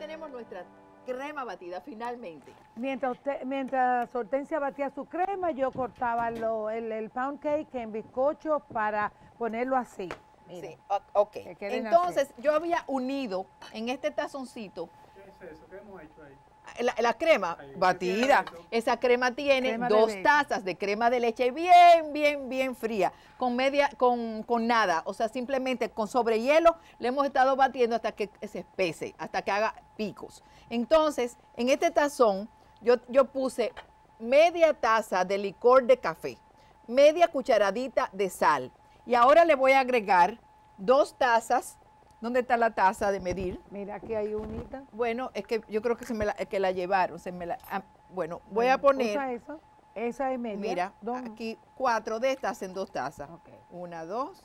tenemos nuestra crema batida finalmente. Mientras, usted, mientras Hortensia batía su crema, yo cortaba lo, el, el pound cake en bizcocho para ponerlo así. Mira. Sí, ok. Que Entonces, yo había unido en este tazoncito ¿Qué es eso? ¿Qué hemos hecho ahí? la, la crema Ahí. batida. Esa crema tiene Crema dos tazas de crema de leche bien, bien, bien fría, con media, con, con nada, o sea, simplemente con sobre hielo le hemos estado batiendo hasta que se espese, hasta que haga picos. Entonces, en este tazón yo, yo puse media taza de licor de café, media cucharadita de sal y ahora le voy a agregar dos tazas. ¿Dónde está la taza de medir? Mira, aquí hay unita. Bueno, es que yo creo que se me la, que la llevaron. Se me la, ah, bueno, voy a poner, Usa eso. Esa es media. mira, Dos. aquí cuatro de estas en dos tazas. Una, dos,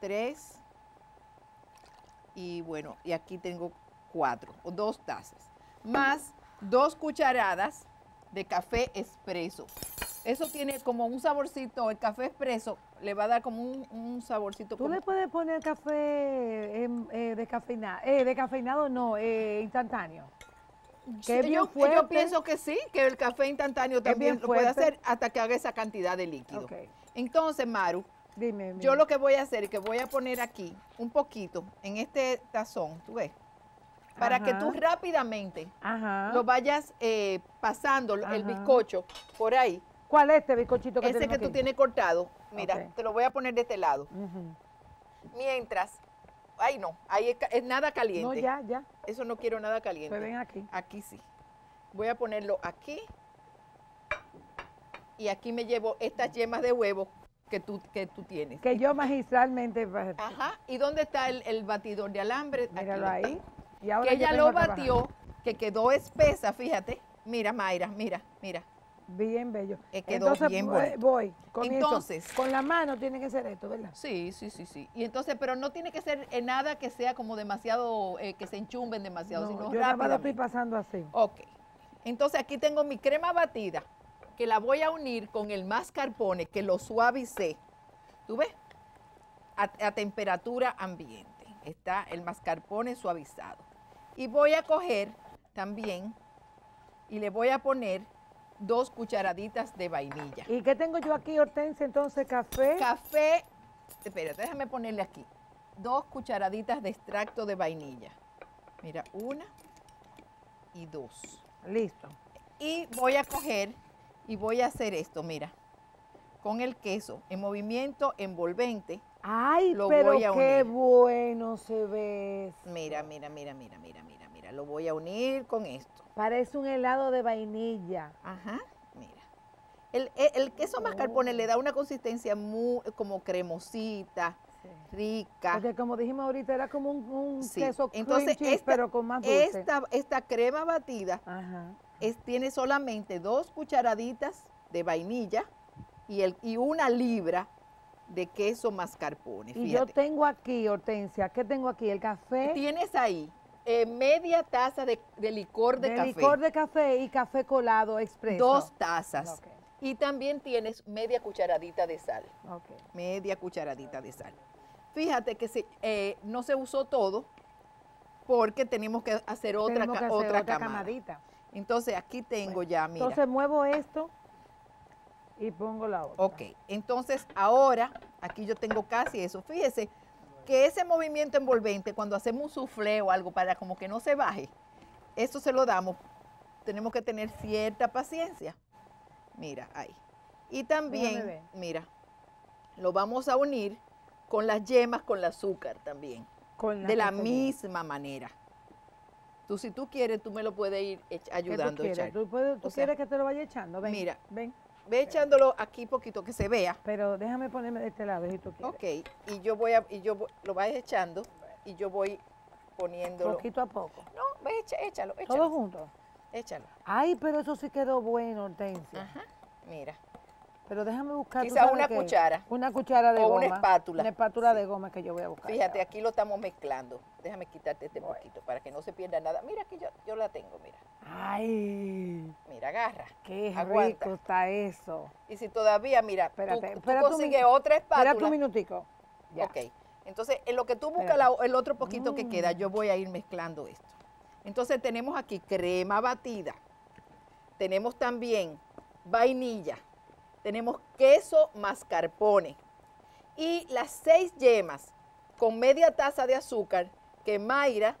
tres, y bueno, y aquí tengo cuatro, o dos tazas. Más dos cucharadas de café expreso. Eso tiene como un saborcito, el café expreso le va a dar como un, un saborcito. Tú como- le puedes poner café em, eh, descafeinado, eh, descafeinado no, eh, instantáneo. que Sí, yo, yo pienso que sí, que el café instantáneo también lo puede hacer hasta que haga esa cantidad de líquido. Entonces, Maru, Dime, yo lo que voy a hacer es que voy a poner aquí un poquito en este tazón, tú ves, para que tú rápidamente Ajá. lo vayas eh, pasando el bizcocho por ahí, ¿Cuál es este bizcochito que ese que tú tienes cortado. Mira, te lo voy a poner de este lado. Mientras, ay no, ahí es, nada caliente. No, ya, ya. Eso no quiero nada caliente. Pues ven aquí. Aquí sí. Voy a ponerlo aquí. Y aquí me llevo estas yemas de huevo que tú, que tú tienes. Que yo magistralmente. Ajá. ¿Y dónde está el, el batidor de alambre? Míralo lo ahí. Y ahora Que ella lo batió, que quedó espesa, fíjate. Mira, Mayra, mira, mira. Bien bello. Eh, quedó Entonces, bien voy- bonito. voy. Con. Entonces- Con la mano tiene que ser esto, ¿verdad? Sí, sí, sí, sí. Y entonces, pero no tiene que ser nada que sea como demasiado, eh, que se enchumben demasiado, No, sino yo lo estoy pasando así. Ok. Entonces aquí tengo mi crema batida, que la voy a unir con el mascarpone, que lo suavicé. ¿Tú ves? A, a temperatura ambiente. Está el mascarpone suavizado. Y voy a coger también y le voy a poner dos cucharaditas de vainilla. ¿Y qué tengo yo aquí, Hortensia? Entonces, café. Café, espérate, déjame ponerle aquí. Dos cucharaditas de extracto de vainilla. Mira, una y dos. Listo. Y voy a coger y voy a hacer esto, mira, con el queso en movimiento envolvente. Ay, Lo pero voy a qué unir. bueno se ve. Mira, mira, mira, mira, mira, mira, mira. Lo voy a unir con esto. Parece un helado de vainilla. Ajá, mira. El, el- el queso mascarpone le da una consistencia muy como cremosita, rica. Porque como dijimos ahorita, era como un, un Sí. queso Entonces, cheese, esta- pero con más dulce. Esta, esta crema batida Ajá. es- tiene solamente dos cucharaditas de vainilla y, el, y una libra de queso mascarpone. Y yo tengo aquí, Hortensia, ¿qué tengo aquí? El café, Tienes ahí eh, media taza de, de licor de, de café, licor de café y café colado expreso. dos tazas. Ok. Y también tienes media cucharadita de sal, Ok. media cucharadita de sal. Fíjate que se, eh, no se usó todo porque tenemos que hacer otra, que hacer otra, otra camadita. Entonces aquí tengo ya, mira. Entonces muevo esto y pongo la otra. Ok, entonces ahora, aquí yo tengo casi eso. Fíjese que ese movimiento envolvente, cuando hacemos un soufflé o algo para como que no se baje, eso se lo damos. Tenemos que tener cierta paciencia. Mira, ahí. Y también, mira, lo vamos a unir con las yemas, con el azúcar también. Con de la misma manera. Tú, si tú quieres, tú me lo puedes ir ech- ¿Qué tú ayudando a quieres? echar. ¿Tú, puedes- tú O sea, quieres que te lo vaya echando? Ven, mira. Ven. Ve echándolo aquí poquito que se vea. Pero déjame ponerme de este lado si tú quieres. Ok, y yo voy a, y yo lo vas echando y yo voy poniéndolo. Poquito a poco. No, ve, echa- échalo, Todo échalo. junto. Échalo. Ay, pero eso sí quedó bueno, Hortensia. Ajá. Mira. Pero déjame buscar. ¿tú Quizá sabes una qué? cuchara. Una cuchara de O goma. una espátula. Una espátula Sí. de goma que yo voy a buscar. Fíjate, ya. aquí lo estamos mezclando. Déjame quitarte este poquito para que no se pierda nada. Mira, aquí yo, yo la tengo, mira. Ay, Mira, agarra. qué Aguanta. rico está eso. Y si todavía, mira, tú- Espérate, tú, espérate un consigues otra espátula. Espérate un minutico. Ya. Ok. Entonces, en lo que tú buscas la- el otro poquito que queda, Mm. yo voy a ir mezclando esto. Entonces, tenemos aquí crema batida. Tenemos también vainilla. Tenemos queso mascarpone. Y las seis yemas con media taza de azúcar que Mayra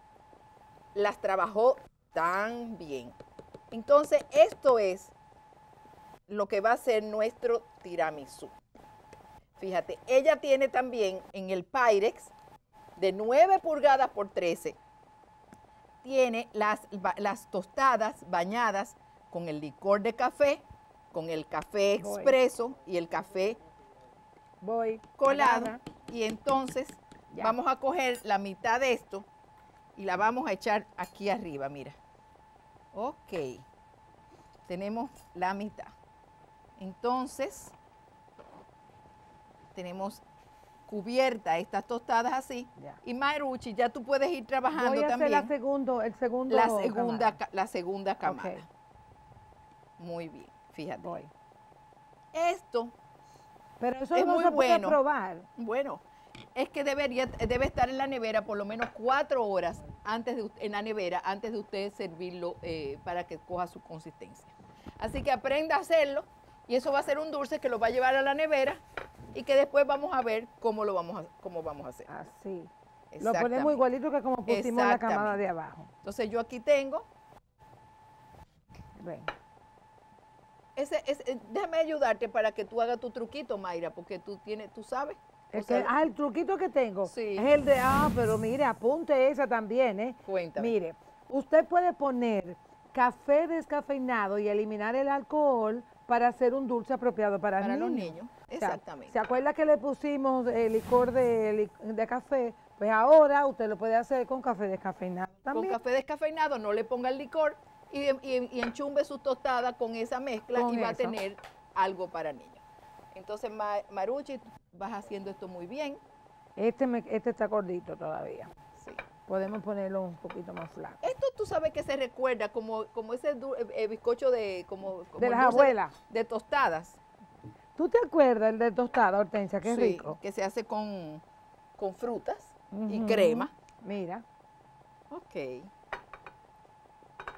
las trabajó tan bien. Entonces, esto es lo que va a ser nuestro tiramisú. Fíjate, ella tiene también en el Pyrex de 9 pulgadas por 13, tiene las, las tostadas bañadas con el licor de café, con el café Voy. expreso y el café Voy. colado. Y entonces Ya. vamos a coger la mitad de esto y la vamos a echar aquí arriba, mira. Ok. Tenemos la mitad. Entonces, tenemos cubierta estas tostadas así. Ya. Y Mayruchi, ya tú puedes ir trabajando Voy a hacer también la segundo, el segundo. la segunda, camada. ca- la segunda camada. Muy bien, fíjate. voy. Esto Pero eso Es no muy se puede bueno. probar. Bueno, es que debería, debe estar en la nevera por lo menos cuatro horas antes de, en la nevera antes de usted servirlo eh, para que coja su consistencia. Así que aprenda a hacerlo y eso va a ser un dulce que lo va a llevar a la nevera y que después vamos a ver cómo lo vamos a, cómo vamos a hacer. Así. Lo ponemos igualito que como pusimos la camada de abajo. Entonces yo aquí tengo, Ven. Ese, ese- déjame ayudarte para que tú hagas tu truquito, Mayra, porque tú tienes, tú sabes. Sea, ah, el truquito que tengo Sí. es el de, ah, pero mire, apunte esa también, ¿eh? Cuéntame. Mire, usted puede poner café descafeinado y eliminar el alcohol para hacer un dulce apropiado para, Para los niños. niños, O sea, exactamente. ¿Se acuerda que le pusimos el licor de, de café? Pues ahora usted lo puede hacer con café descafeinado con también. café descafeinado, no le ponga el licor y, y- y enchumbe su tostada con esa mezcla Con y va a tener algo para niños. Entonces, Ma- Maruchi, vas haciendo esto muy bien. Este, me- este está gordito todavía. Sí. Podemos ponerlo un poquito más flaco. Esto tú sabes que se recuerda como, como ese eh, eh, bizcocho de, como, como De las abuelas. De, tostadas. ¿Tú te acuerdas el de tostada, Hortensia? Qué Sí, rico. Que se hace con, con frutas y crema. Mira. Ok.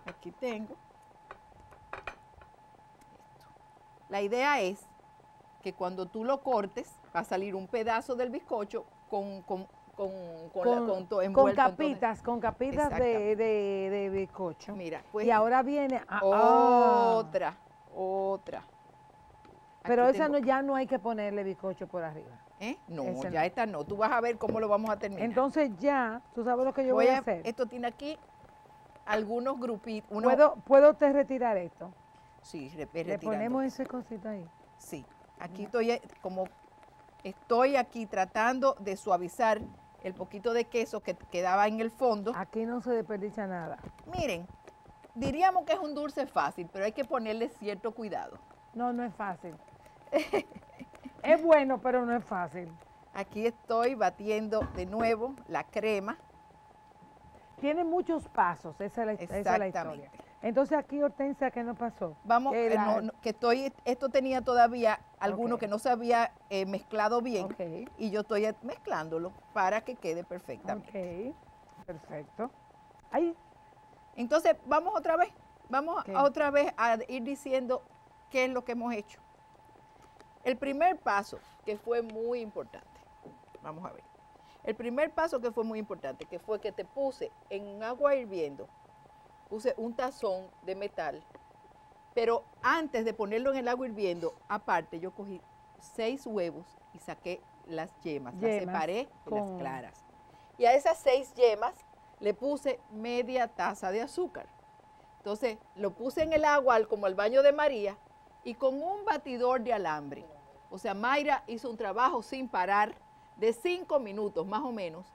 Aquí tengo. Esto. La idea es que cuando tú lo cortes, va a salir un pedazo del bizcocho con, con, con, con, la- con, con to- con capitas, con capitas de, de, de bizcocho. Mira, pues y ahora viene ah, ah. otra, otra. Pero Aquí esa tengo- no, ya no hay que ponerle bizcocho por arriba. ¿Eh? No, ese ya no. esta no. Tú vas a ver cómo lo vamos a terminar. Entonces ya, tú sabes lo que yo voy, a hacer. Esto tiene aquí algunos grupitos. ¿Puedo, ¿Puedo te retirar esto? Sí, re- Le ponemos ese cosito ahí. Sí, aquí estoy eh, como estoy aquí tratando de suavizar el poquito de queso que quedaba en el fondo. Aquí no se desperdicia nada. Miren, diríamos que es un dulce fácil, pero hay que ponerle cierto cuidado. No, no es fácil. es bueno, pero no es fácil. Aquí estoy batiendo de nuevo la crema. Tiene muchos pasos, esa es la, esa es la historia. Exactamente. Entonces aquí, Hortensia, ¿qué nos pasó? Vamos, Que eh, la- no- no, que estoy, esto tenía todavía alguno que no se había eh, mezclado bien y yo estoy mezclándolo para que quede perfectamente. Ok, perfecto. Ahí, Entonces, vamos otra vez, vamos Ok. a otra vez a ir diciendo qué es lo que hemos hecho. El primer paso, que fue muy importante, vamos a ver. El primer paso que fue muy importante, que fue que te puse en agua hirviendo, puse un tazón de metal, pero antes de ponerlo en el agua hirviendo, aparte yo cogí seis huevos y saqué las yemas, las separé de las claras. Y a esas seis yemas le puse media taza de azúcar. Entonces lo puse en el agua como al baño de María y con un batidor de alambre. O sea, Mayra hizo un trabajo sin parar de cinco minutos más o menos,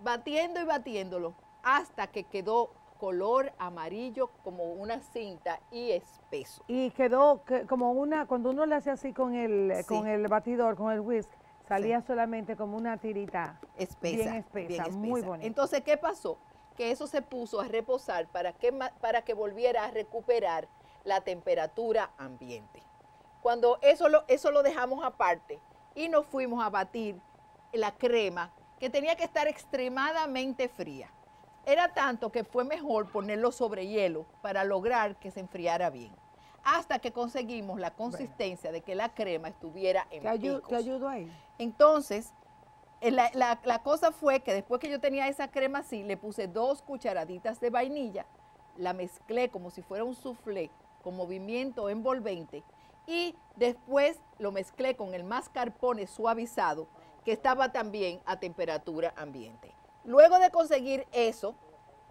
batiendo y batiéndolo hasta que quedó color amarillo como una cinta y espeso. y quedó que- como una, cuando uno le hace así con el, Sí. con el batidor, con el whisk, salía solamente como una tirita. espesa. Bien espesa, muy bonita. Entonces, ¿qué pasó? Que eso se puso a reposar para que, para que volviera a recuperar la temperatura ambiente. Cuando eso lo, eso lo dejamos aparte y nos fuimos a batir la crema que tenía que estar extremadamente fría. Era tanto que fue mejor ponerlo sobre hielo para lograr que se enfriara bien. Hasta que conseguimos la consistencia de que la crema estuviera en ¿Te, ayu- picos. te ayudo ahí? Entonces, eh, la, la- la cosa fue que después que yo tenía esa crema así, le puse dos cucharaditas de vainilla, la mezclé como si fuera un soufflé con movimiento envolvente y después lo mezclé con el mascarpone suavizado que estaba también a temperatura ambiente. Luego de conseguir eso,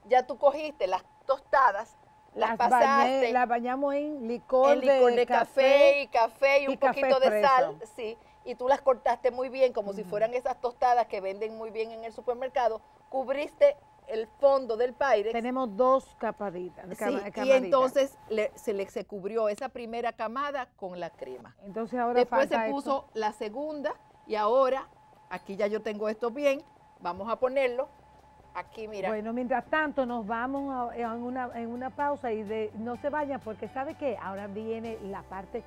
ya tú cogiste las tostadas, las, bañé- pasaste las bañamos en licor, el licor de, café, y café y un poquito de sal, sí, y tú las cortaste muy bien, como si fueran esas tostadas que venden muy bien en el supermercado, cubriste el fondo del Pyrex, Tenemos dos capaditas. sí, y entonces le- se le se cubrió esa primera camada con la crema. Entonces ahora Después se esto. puso la segunda y ahora, aquí ya yo tengo esto bien, vamos a ponerlo, aquí mira, Bueno, mientras tanto nos vamos a- en, una, en una pausa y no se vayan porque ¿sabe qué? Ahora viene la parte